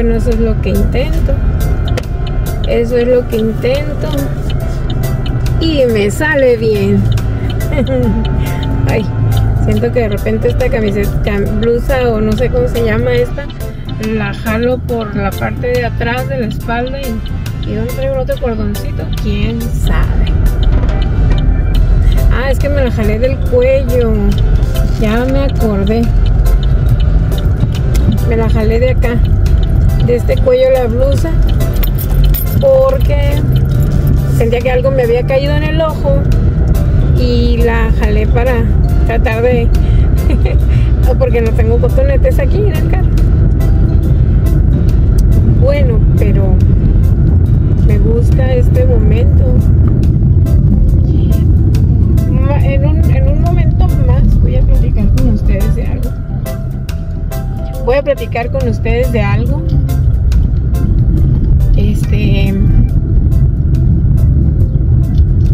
Bueno, eso es lo que intento. Eso es lo que intento. Y me sale bien. Ay, siento que de repente esta camiseta, blusa o no sé cómo se llama esta, la jalo por la parte de atrás de la espalda y, y donde traigo otro cordoncito, quién sabe. Ah, es que me la jalé del cuello. Ya me acordé. Me la jalé de acá. De este cuello la blusa. Porque sentía que algo me había caído en el ojo. Y la jalé para tratar de... porque no tengo cotonetes aquí en el carro. Bueno, pero me gusta este momento en un, en un momento más voy a platicar con ustedes de algo. Voy a platicar con ustedes de algo.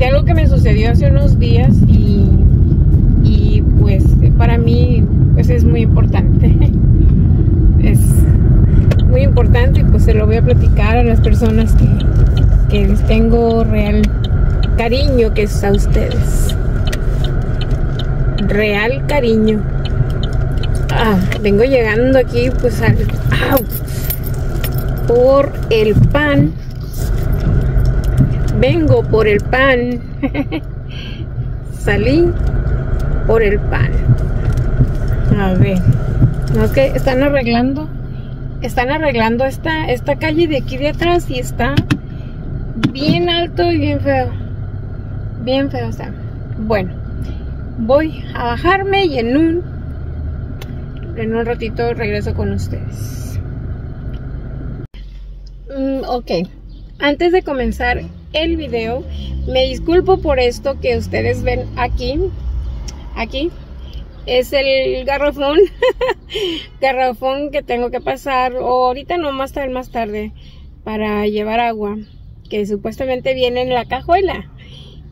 Algo que me sucedió hace unos días y. Y pues para mí pues es muy importante. Es muy importante y pues se lo voy a platicar a las personas que, que les tengo real cariño que es a ustedes real cariño. Ah, vengo llegando aquí pues al por el pan. Vengo por el pan. Salí por el pan. A ver. No es que están arreglando. Están arreglando esta, esta calle de aquí de atrás y está bien alto y bien feo. Bien feo está. Bueno voy a bajarme y en un en un ratito regreso con ustedes mm, ok antes de comenzar el video. Me disculpo por esto que ustedes ven aquí. Aquí. Es el garrafón. Garrafón que tengo que pasar o ahorita no más tarde más tarde para llevar agua que supuestamente viene en la cajuela.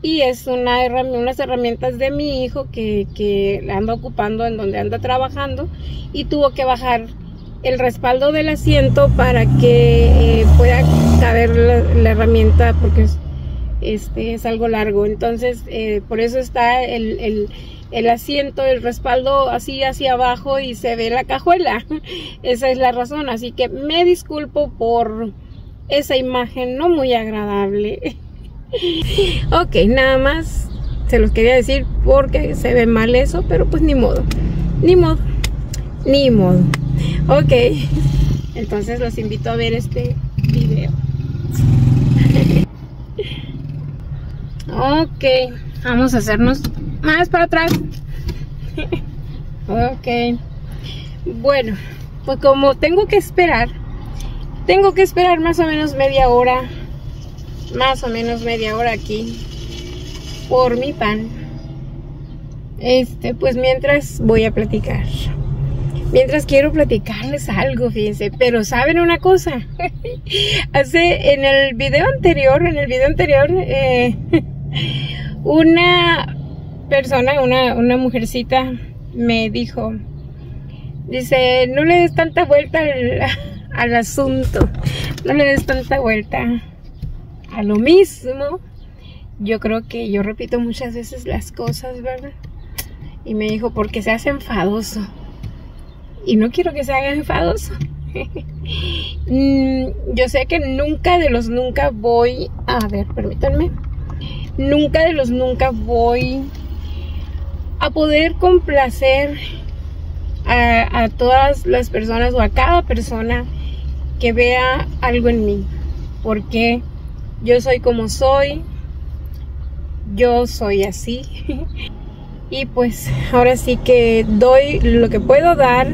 Y es una unas herramientas de mi hijo que, que anda ocupando en donde anda trabajando y tuvo que bajar el respaldo del asiento para que eh, pueda caber la, herramienta porque este, es algo largo. Entonces, eh, por eso está el, el, el, asiento, el respaldo así hacia abajo y se ve la cajuela. Esa es la razón. Así que me disculpo por esa imagen no muy agradable. ok, nada más se los quería decir porque se ve mal eso, pero pues ni modo, ni modo, ni modo. Ok, entonces los invito a ver este video. Ok, vamos a hacernos más para atrás. ok, bueno, pues como tengo que esperar, tengo que esperar más o menos media hora más o menos media hora aquí por mi pan. Este, pues mientras voy a platicar. Mientras quiero platicarles algo, fíjense, pero ¿saben una cosa? Hace, en el video anterior, en el video anterior, eh, una persona, una, una mujercita me dijo, dice, no le des tanta vuelta al, al asunto, no le des tanta vuelta a lo mismo. Yo creo que yo repito muchas veces las cosas, ¿verdad? Y me dijo, porque se hace enfadoso. Y no quiero que se haga enfadoso. Mm, yo sé que nunca de los nunca voy... A ver, permítanme. Nunca de los nunca voy a poder complacer a, todas las personas o a cada persona que vea algo en mí. Porque yo soy como soy, yo soy así. y pues ahora sí que doy lo que puedo dar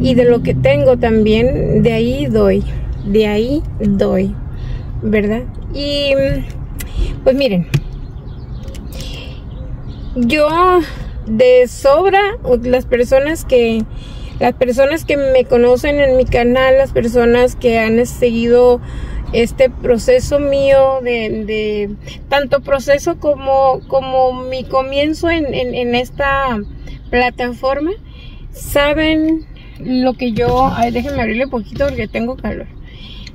y de lo que tengo también, de ahí doy, de ahí doy, ¿verdad? Y pues miren, yo de sobra, las personas que las personas que me conocen en mi canal, las personas que han seguido este proceso mío de, tanto proceso como, como mi comienzo en, en, esta plataforma, saben lo que yo, ay, déjenme abrirle poquito porque tengo calor.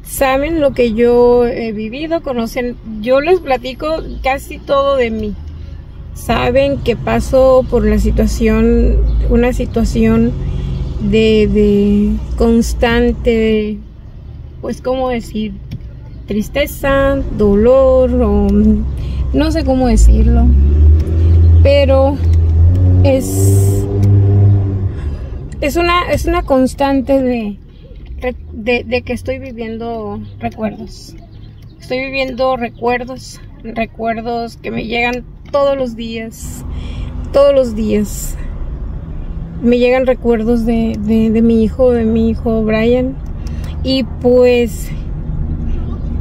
Saben lo que yo he vivido, conocen, yo les platico casi todo de mí. Saben que paso por la situación, una situación de, de constante, pues, ¿cómo decir? tristeza, dolor o no sé cómo decirlo. Pero es es una es una constante de, de, que estoy viviendo recuerdos. Estoy viviendo recuerdos, recuerdos que me llegan todos los días, todos los días. Me llegan recuerdos de, de mi hijo, de mi hijo Brian. Y pues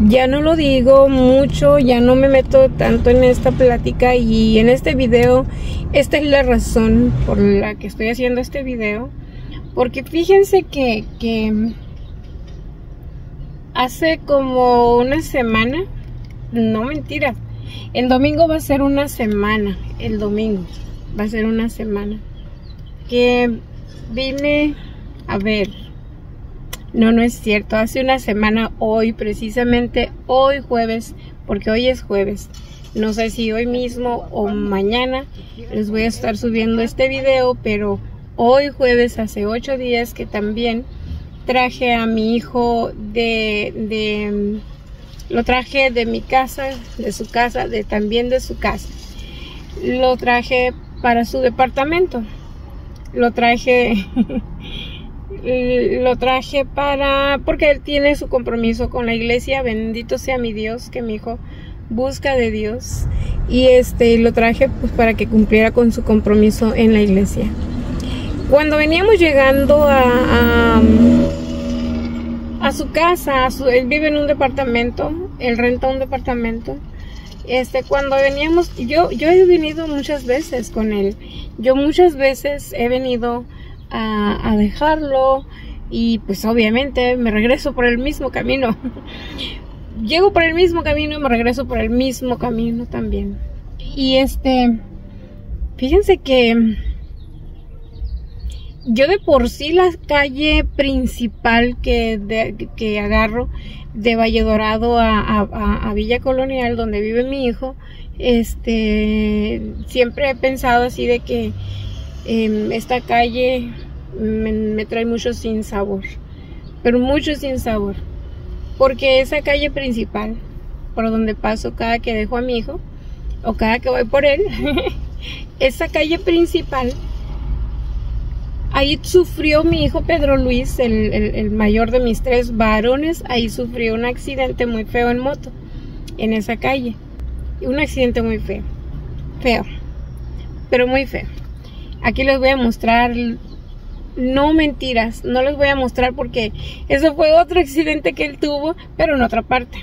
ya no lo digo mucho, ya no me meto tanto en esta plática y en este video, esta es la razón por la que estoy haciendo este video. Porque fíjense que, que hace como una semana, no mentira, el domingo va a ser una semana, el domingo va a ser una semana, que vine a ver no, no es cierto. Hace una semana, hoy, precisamente hoy jueves, porque hoy es jueves. No sé si hoy mismo o mañana les voy a estar subiendo este video, pero hoy jueves, hace ocho días que también traje a mi hijo de, de lo traje de mi casa, de su casa, de también de su casa. Lo traje para su departamento. Lo traje lo traje para porque él tiene su compromiso con la iglesia bendito sea mi Dios que mi hijo busca de Dios y este lo traje pues para que cumpliera con su compromiso en la iglesia cuando veníamos llegando a, a, su casa él vive en un departamento él renta un departamento este cuando veníamos yo yo he venido muchas veces con él yo muchas veces he venido a, dejarlo y pues obviamente me regreso por el mismo camino. Llego por el mismo camino y me regreso por el mismo camino también. Y este, fíjense que yo de por sí la calle principal que, que agarro de Valle Dorado a, Villa Colonial, donde vive mi hijo, este, siempre he pensado así de que Em, esta calle me, trae mucho sin sabor, pero mucho sin sabor, porque esa calle principal, por donde paso cada que dejo a mi hijo, o cada que voy por él, esa calle principal, ahí sufrió mi hijo Pedro Luis, el, el mayor de mis tres varones, ahí sufrió un accidente muy feo en moto, en esa calle, un accidente muy feo, feo, pero muy feo. Aquí les voy a mostrar, no mentiras, no les voy a mostrar porque eso fue otro accidente que él tuvo, pero en otra parte.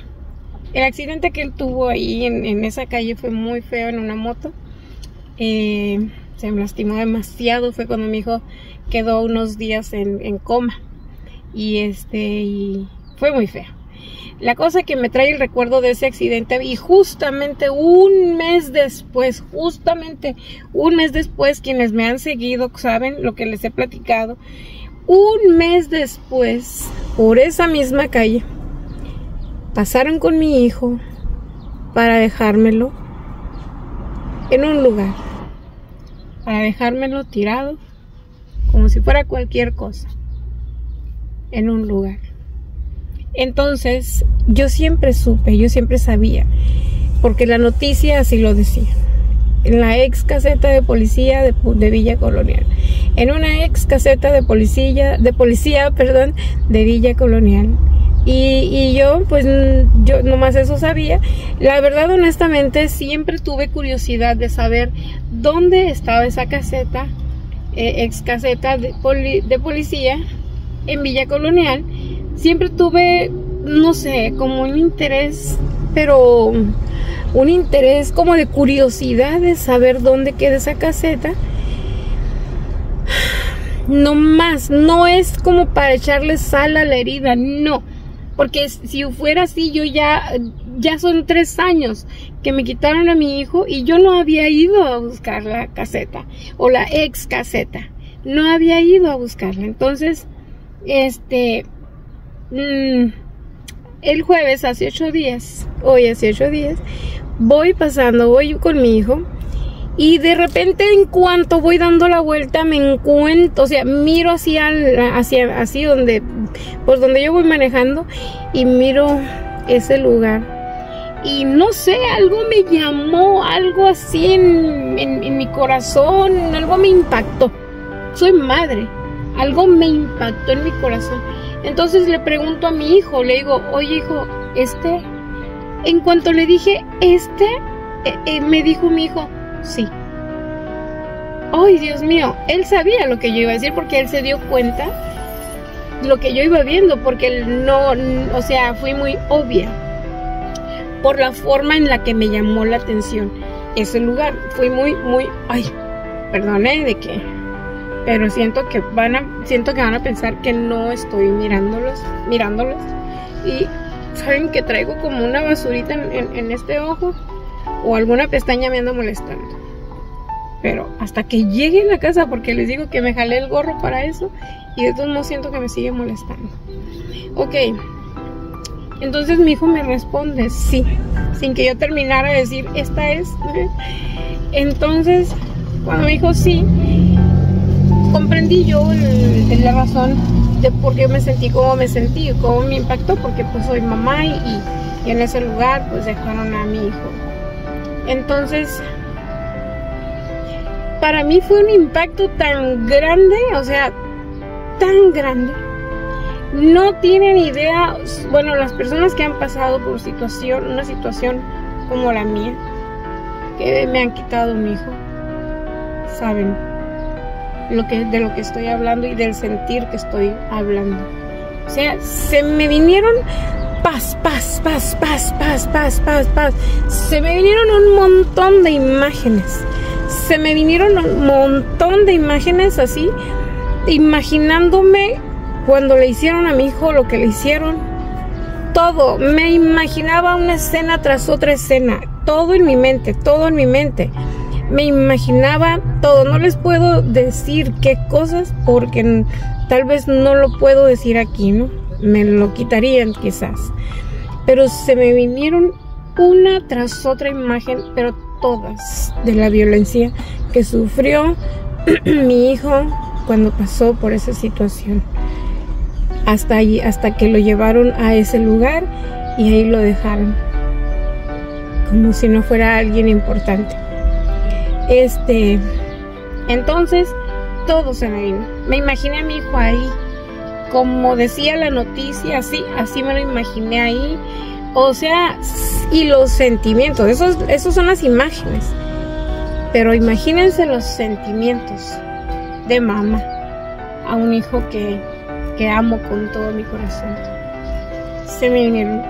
El accidente que él tuvo ahí en, esa calle fue muy feo en una moto. Eh, se me lastimó demasiado, fue cuando mi hijo quedó unos días en, coma. Y este, y fue muy feo. La cosa que me trae el recuerdo de ese accidente y justamente un mes después, justamente un mes después, quienes me han seguido saben lo que les he platicado, un mes después, por esa misma calle, pasaron con mi hijo para dejármelo en un lugar, para dejármelo tirado como si fuera cualquier cosa, en un lugar. Entonces, yo siempre supe, yo siempre sabía, porque la noticia así lo decía. En la ex caseta de policía de, Villa Colonial. En una ex caseta de policía, de policía, perdón, de Villa Colonial. Y, yo, pues, yo nomás eso sabía. La verdad, honestamente, siempre tuve curiosidad de saber dónde estaba esa caseta, eh, ex caseta de, de policía en Villa Colonial siempre tuve, no sé, como un interés, pero un interés como de curiosidad de saber dónde queda esa caseta. No más, no es como para echarle sal a la herida, no. Porque si fuera así, yo ya, ya son tres años que me quitaron a mi hijo y yo no había ido a buscar la caseta o la ex caseta. No había ido a buscarla. Entonces, este, mm, el jueves hace ocho días, hoy hace ocho días, voy pasando, voy con mi hijo y de repente en cuanto voy dando la vuelta me encuentro, o sea, miro hacia, hacia así donde, por donde yo voy manejando y miro ese lugar. Y no sé, algo me llamó, algo así en, en mi corazón, algo me impactó. Soy madre, algo me impactó en mi corazón. Entonces le pregunto a mi hijo, le digo, oye hijo, este, en cuanto le dije, este, eh, eh, me dijo mi hijo, sí. Ay, Dios mío, él sabía lo que yo iba a decir porque él se dio cuenta lo que yo iba viendo, porque él no, o sea, fui muy obvia por la forma en la que me llamó la atención ese lugar. Fui muy, muy, ay, perdone de que, pero siento que van a, siento que van a pensar que no estoy mirándolos, mirándolos y saben que traigo como una basurita en, en este ojo o alguna pestaña me anda molestando. Pero hasta que llegue a la casa, porque les digo que me jalé el gorro para eso, y de todos modos siento que me sigue molestando. Ok, entonces mi hijo me responde sí, sin que yo terminara de decir, esta es. Entonces, cuando me dijo sí, comprendí yo la razón de por qué me sentí como me sentí, cómo me impactó, porque pues soy mamá y, y en ese lugar pues dejaron a mi hijo. Entonces, para mí fue un impacto tan grande, o sea, tan grande. No tienen idea, bueno, las personas que han pasado por una situación como la mía, que me han quitado mi hijo, saben lo que, de lo que estoy hablando y del sentir que estoy hablando. O sea, se me vinieron paz, paz, paz, paz, paz, paz, paz, paz. Se me vinieron un montón de imágenes se me vinieron un montón de imágenes así, imaginándome cuando le hicieron a mi hijo lo que le hicieron. Todo, me imaginaba una escena tras otra escena, todo en mi mente, todo en mi mente. Me imaginaba todo, no les puedo decir qué cosas porque tal vez no lo puedo decir aquí, ¿no? Me lo quitarían quizás. Pero se me vinieron una tras otra imagen, pero todas de la violencia que sufrió mi hijo cuando pasó por esa situación. Hasta allí, hasta que lo llevaron a ese lugar y ahí lo dejaron. Como si no fuera alguien importante. Este, entonces todo se me vino. Me imaginé a mi hijo ahí. Como decía la noticia, así, así me lo imaginé ahí o sea, y los sentimientos, esos, esos son las imágenes. Pero imagínense los sentimientos de mamá a un hijo que, que amo con todo mi corazón. Se me vinieron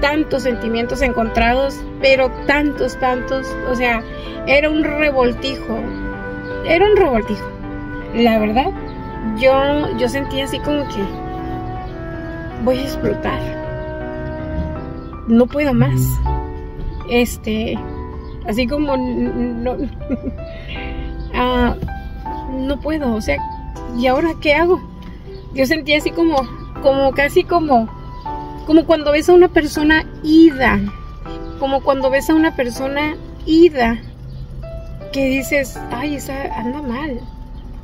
tantos sentimientos encontrados, pero tantos, tantos. O sea, era un revoltijo. Era un revoltijo. La verdad, yo, yo sentía así como que voy a explotar no puedo más. Este, así como no, ah, no puedo, o sea, ¿y ahora qué hago? Yo sentí así como, como casi como, como cuando ves a una persona ida, como cuando ves a una persona ida, que dices, ay, esa anda mal,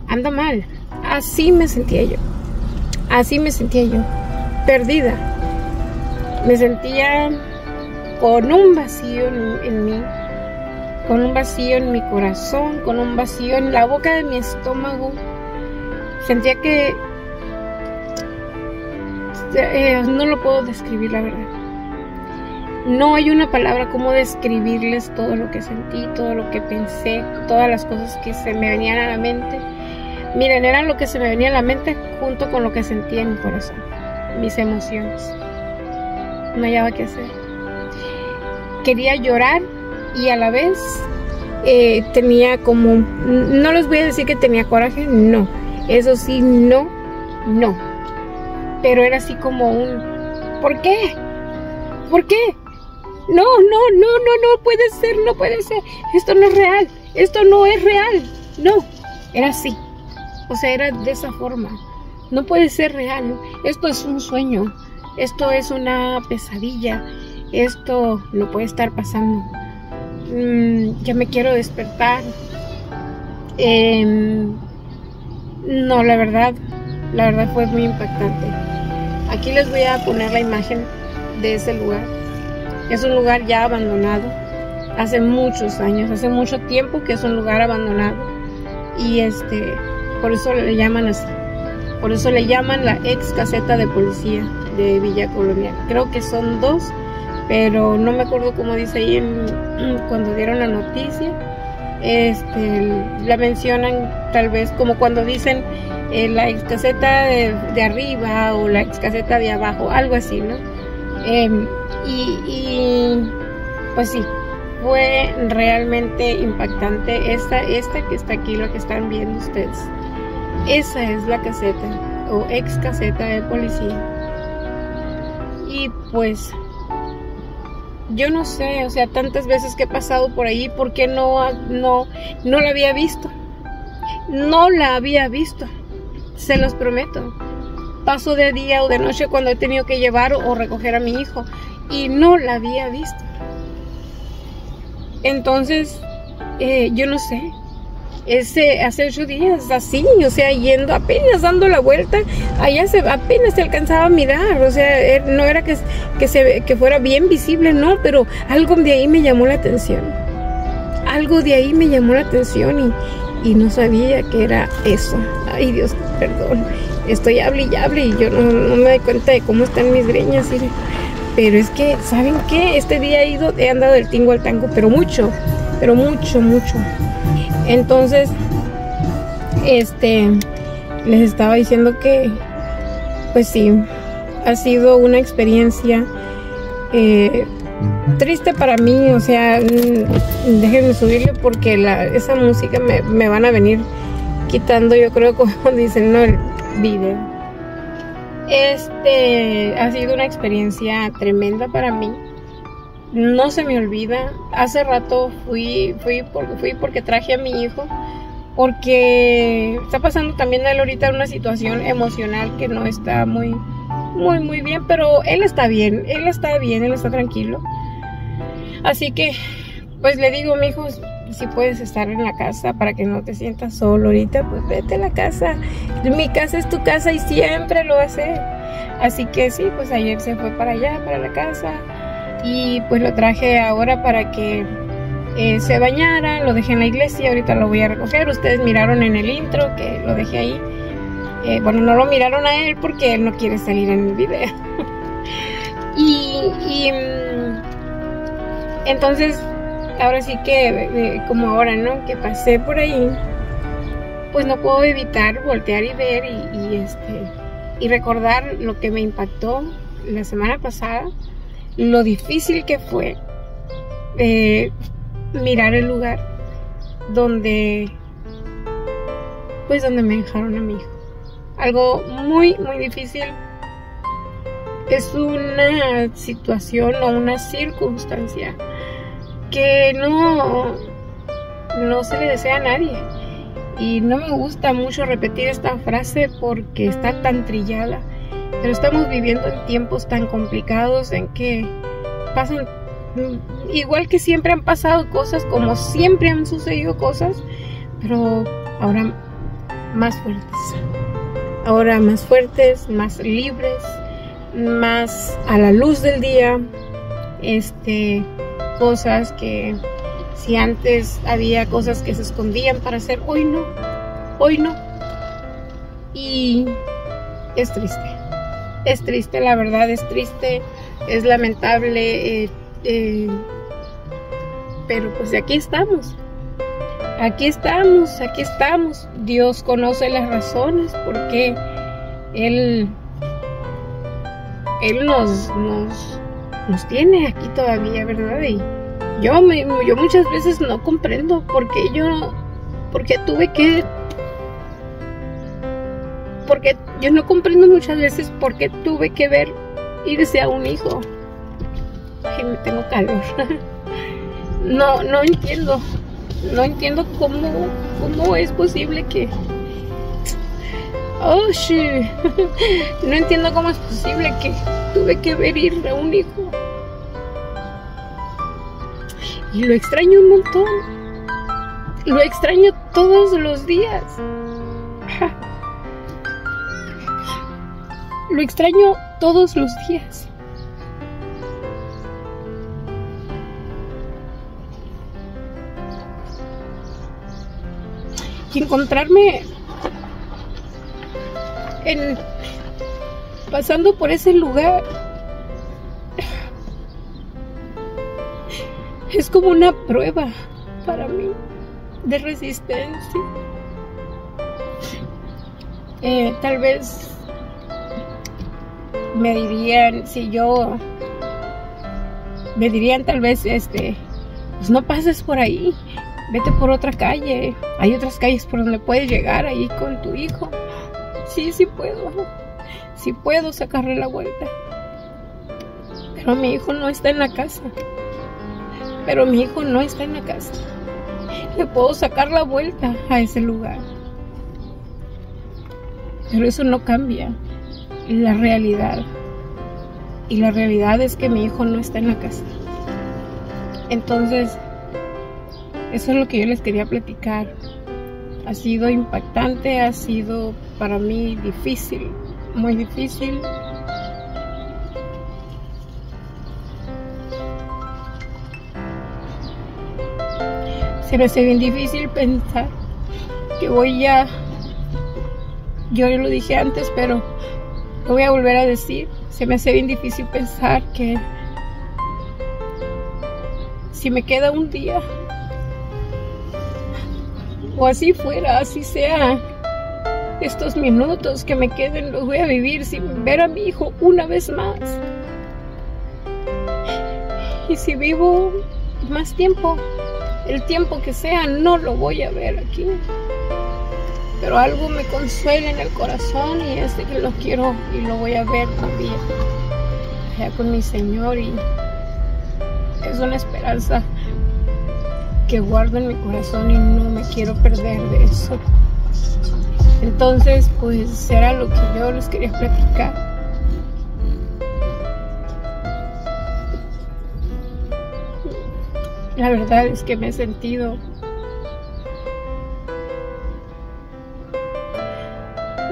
anda mal. Así me sentía yo, así me sentía yo, perdida me sentía con un vacío en, mí, con un vacío en mi corazón, con un vacío en la boca de mi estómago. Sentía que eh, no lo puedo describir, la verdad. No hay una palabra como describirles todo lo que sentí, todo lo que pensé, todas las cosas que se me venían a la mente. Miren, era lo que se me venía a la mente junto con lo que sentía en mi corazón, mis emociones no hallaba qué hacer. Quería llorar y a la vez eh, tenía como, no les voy a decir que tenía coraje, no, eso sí, no, no, pero era así como un, ¿Por qué? ¿Por qué? No, no, no, no, no puede ser, no puede ser. Esto no es real, esto no es real. No, era así. O sea, era de esa forma. No puede ser real. Esto es un sueño. Esto es una pesadilla. Esto no puede estar pasando. Mm, ya me quiero despertar. Em, no, la verdad, la verdad fue muy impactante. Aquí les voy a poner la imagen de ese lugar. Es un lugar ya abandonado. Hace muchos años, hace mucho tiempo que es un lugar abandonado. Y este, por eso le llaman así. Por eso le llaman la ex caseta de policía de Villa Colonial. Creo que son dos, pero no me acuerdo cómo dice ahí cuando dieron la noticia. Este, la mencionan tal vez como cuando dicen eh, la ex caseta de, arriba o la ex caseta de abajo, algo así, ¿no? Em, y, pues sí, fue realmente impactante esta, esta que está aquí, lo que están viendo ustedes. Esa es la caseta o ex caseta de policía. Y pues yo no sé, o sea, tantas veces que he pasado por ahí, ¿por qué no, no, no la había visto? No la había visto, se los prometo. Paso de día o de noche cuando he tenido que llevar o recoger a mi hijo y no la había visto. Entonces, eh, yo no sé, ese, hace ocho días, así, o sea, yendo apenas dando la vuelta, allá se, apenas se alcanzaba a mirar, o sea, er, no era que, que, fuera bien visible, no, pero algo de ahí me llamó la atención. Algo de ahí me llamó la atención y, no sabía que era eso. Ay, Dios, perdón. Estoy hable y hable y yo no, me doy cuenta de cómo están mis greñas. Pero es que, ¿saben qué? Este día he ido, he andado del tingo al tango, pero mucho, pero mucho, mucho. Entonces, este, les estaba diciendo que, pues sí, ha sido una experiencia eh, triste para mí, o sea, mm, déjenme subirle porque esa música me, me, van a venir quitando, yo creo, como dicen, no, el video. Este ha sido una experiencia tremenda para mí no se me olvida. Hace rato fui, fui, fui porque traje a mi hijo, porque está pasando también él ahorita una situación emocional que no está muy, muy, muy bien, pero él está bien, él está bien, él está tranquilo. Así que, pues le digo, mi hijo, si puedes estar en la casa para que no te sientas solo ahorita, pues vete a la casa. Mi casa es tu casa y siempre lo va a ser. Así que sí, pues ayer se fue para allá, para la casa y pues lo traje ahora para que eh, se bañara, lo dejé en la iglesia, ahorita lo voy a recoger, ustedes miraron en el intro que lo dejé ahí, eh, bueno no lo miraron a él porque él no quiere salir en el video. Y, mm, entonces ahora sí que eh, como ahora no que pasé por ahí pues no puedo evitar voltear y ver y, este y recordar lo que me impactó la semana pasada lo difícil que fue eh, mirar el lugar donde pues donde me dejaron a mi hijo algo muy muy difícil. Es una situación o una circunstancia que no no se le desea a nadie. Y no me gusta mucho repetir esta frase porque está tan trillada pero estamos viviendo en tiempos tan complicados en que pasan, igual que siempre han pasado cosas, como siempre han sucedido cosas, pero ahora más fuertes. Ahora más fuertes, más libres, más a la luz del día. Este, cosas que si antes había cosas que se escondían para hacer, hoy no, hoy no. Y es triste es triste, la verdad es triste, es lamentable, eh, eh, pero pues aquí estamos. Aquí estamos, aquí estamos. Dios conoce las razones porque Él, Él nos, nos, nos tiene aquí todavía, ¿verdad? Y yo, me, yo muchas veces no comprendo por qué yo, por qué tuve que porque yo no comprendo muchas veces por qué tuve que ver irse a un hijo. Ay, me tengo calor. No, no entiendo. No entiendo cómo, cómo es posible que... Oh, shit. No entiendo cómo es posible que tuve que ver a un hijo. Y lo extraño un montón. Lo extraño todos los días. Lo extraño todos los días. Encontrarme en pasando por ese lugar es como una prueba para mí de resistencia. Eh, tal vez me dirían, si yo, me dirían tal vez, este, pues no pases por ahí, vete por otra calle, hay otras calles por donde puedes llegar ahí con tu hijo. Sí, sí puedo, sí puedo sacarle la vuelta. Pero mi hijo no está en la casa. Pero mi hijo no está en la casa. Le puedo sacar la vuelta a ese lugar. Pero eso no cambia la realidad. Y la realidad es que mi hijo no está en la casa. Entonces, eso es lo que yo les quería platicar. Ha sido impactante, ha sido para mí difícil, muy difícil. Se me hace bien difícil pensar que voy a... Yo lo dije antes, pero lo voy a volver a decir. Se me hace bien difícil pensar que si me queda un día o así fuera, así sea, estos minutos que me queden los voy a vivir sin ver a mi hijo una vez más. Y si vivo más tiempo, el tiempo que sea, no lo voy a ver aquí. Pero algo me consuela en el corazón y es de que lo quiero y lo voy a ver también. Allá con mi Señor y es una esperanza que guardo en mi corazón y no me quiero perder de eso. Entonces, pues era lo que yo les quería platicar. La verdad es que me he sentido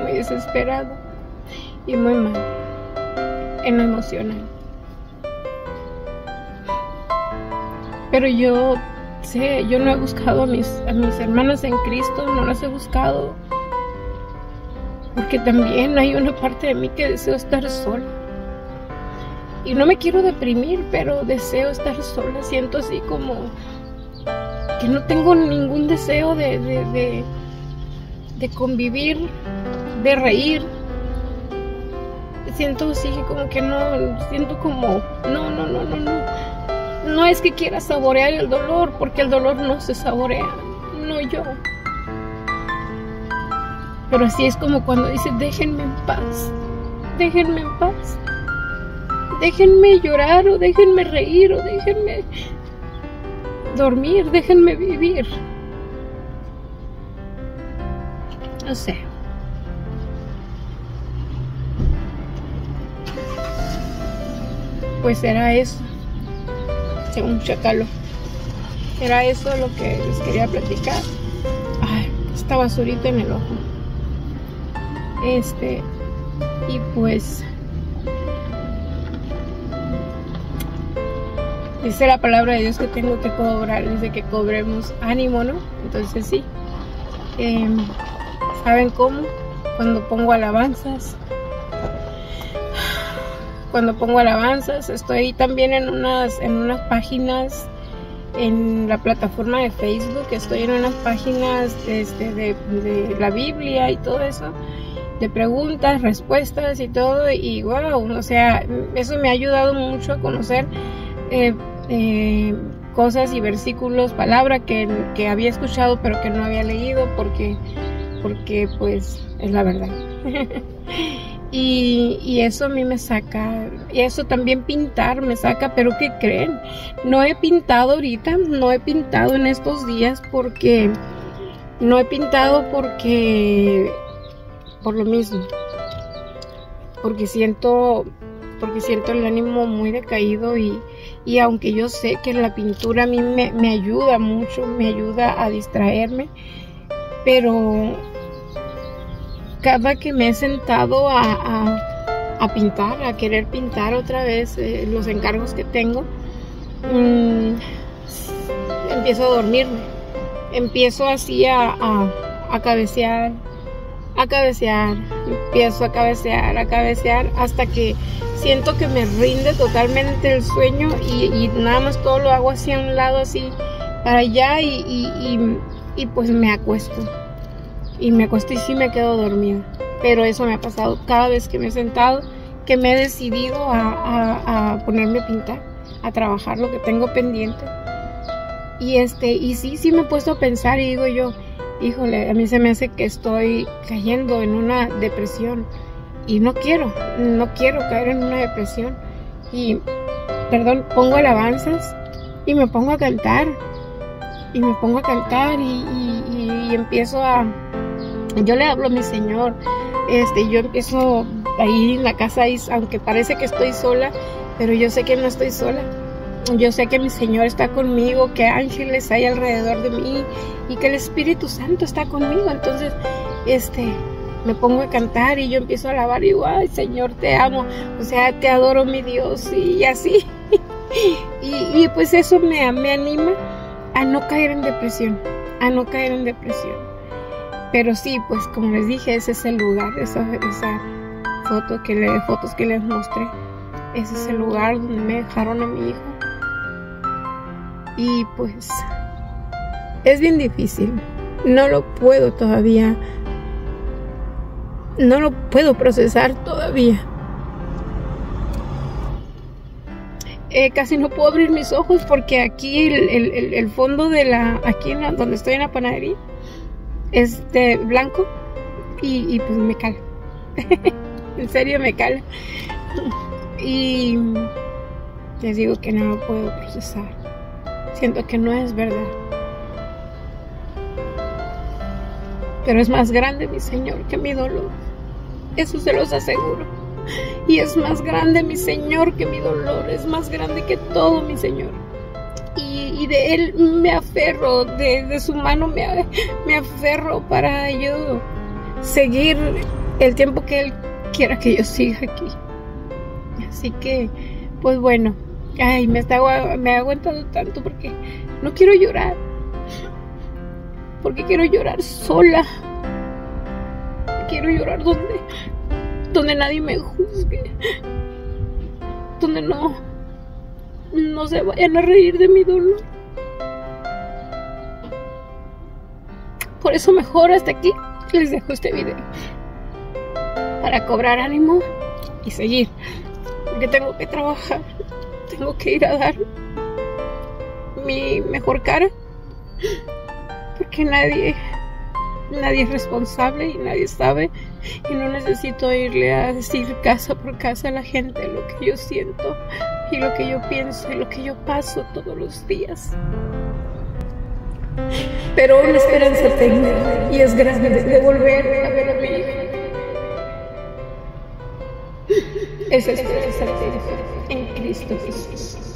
desesperado y muy mal en lo emocional. Pero yo sé, yo no he buscado a mis, a mis hermanas en Cristo, no las he buscado. Porque también hay una parte de mí que deseo estar sola. Y no me quiero deprimir, pero deseo estar sola. Siento así como que no tengo ningún deseo de, de, de, convivir de reír. Siento así como que no, siento como, no, no, no, no, no. No es que quiera saborear el dolor, porque el dolor no se saborea, no yo. Pero así es como cuando dice, déjenme en paz, déjenme en paz. Déjenme llorar o déjenme reír o déjenme dormir, déjenme vivir. No sé. pues era eso, según Chacalo. Era eso lo que les quería platicar. Ay, esta basurita en el ojo. Este, y pues dice la palabra de Dios que tengo que cobrar, dice que cobremos ánimo, ¿no? Entonces sí. Em, ¿Saben cómo? Cuando pongo alabanzas, cuando pongo alabanzas. Estoy también en unas, en unas páginas en la plataforma de Facebook, estoy en unas páginas este, de, la Biblia y todo eso, de preguntas, respuestas y todo, y wow, o sea, eso me ha ayudado mucho a conocer eh, eh, cosas y versículos, palabra que, que, había escuchado pero que no había leído porque, porque pues es la verdad. Y, eso a mí me saca, y eso también pintar me saca, pero ¿qué creen? No he pintado ahorita, no he pintado en estos días porque, no he pintado porque, por lo mismo, porque siento, porque siento el ánimo muy decaído y, y aunque yo sé que la pintura a mí me, me ayuda mucho, me ayuda a distraerme, pero cada que me he sentado a, pintar, a querer pintar otra vez eh, los encargos que tengo, mm, empiezo a dormirme. Empiezo así a, a, cabecear, a cabecear, empiezo a cabecear, a cabecear, hasta que siento que me rinde totalmente el sueño y, nada más todo lo hago así a un lado, así para allá y, y pues me acuesto y me acosté y sí me quedo dormida. Pero eso me ha pasado cada vez que me he sentado, que me he decidido a, ponerme a pintar, a trabajar lo que tengo pendiente. Y este, y sí, sí me he puesto a pensar y digo yo, híjole, a mí se me hace que estoy cayendo en una depresión. Y no quiero, no quiero caer en una depresión. Y, perdón, pongo alabanzas y me pongo a cantar. Y me pongo a cantar y empiezo a, yo le hablo a mi Señor, este, yo empiezo ahí en la casa, aunque parece que estoy sola, pero yo sé que no estoy sola. Yo sé que mi Señor está conmigo, que ángeles hay alrededor de mí y que el Espíritu Santo está conmigo. Entonces, este, me pongo a cantar y yo empiezo a alabar y digo, ay Señor, te amo, o sea, te adoro mi Dios y así. y, y, pues eso me, me anima a no caer en depresión, a no caer en depresión. Pero sí, pues como les dije, ese es el lugar, esa, esa foto que le, fotos que les mostré. Ese es el lugar donde me dejaron a mi hijo. Y pues es bien difícil. No lo puedo todavía. No lo puedo procesar todavía. Eh, casi no puedo abrir mis ojos porque aquí el, el, fondo de la, aquí en donde estoy en la panadería, este blanco y, pues me cala. en serio me cala. y les digo que no lo puedo procesar. Siento que no es verdad. Pero es más grande mi Señor que mi dolor. Eso se los aseguro. Y es más grande mi Señor que mi dolor. Es más grande que todo mi Señor y, de él me aferro, de, su mano me, me aferro para yo seguir el tiempo que él quiera que yo siga aquí. Así que, pues bueno, ay, me, está, me ha aguantado tanto porque no quiero llorar. Porque quiero llorar sola. Quiero llorar donde, donde nadie me juzgue. Donde no, no se vayan a reír de mi dolor. Por eso mejor hasta aquí les dejo este video. Para cobrar ánimo y seguir. Porque tengo que trabajar. Tengo que ir a dar mi mejor cara. Porque nadie, nadie es responsable y nadie sabe. Y no necesito irle a decir casa por casa a la gente lo que yo siento y lo que yo pienso y lo que yo paso todos los días. Pero una esperanza tengo y es grande de volver a ver a mi hija. Esa esperanza tengo en Cristo Jesús.